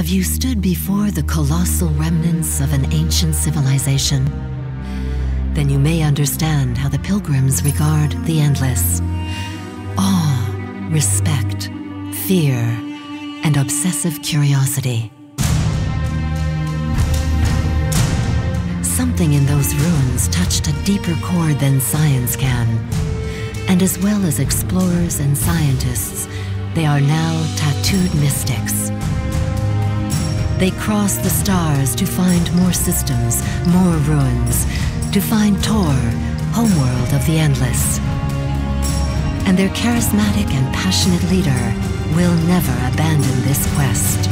Have you stood before the colossal remnants of an ancient civilization? Then you may understand how the pilgrims regard the endless. Awe, respect, fear, and obsessive curiosity. Something in those ruins touched a deeper chord than science can. And as well as explorers and scientists, they are now tattooed mystics. They cross the stars to find more systems, more ruins, to find Tor, homeworld of the endless. And their charismatic and passionate leader will never abandon this quest.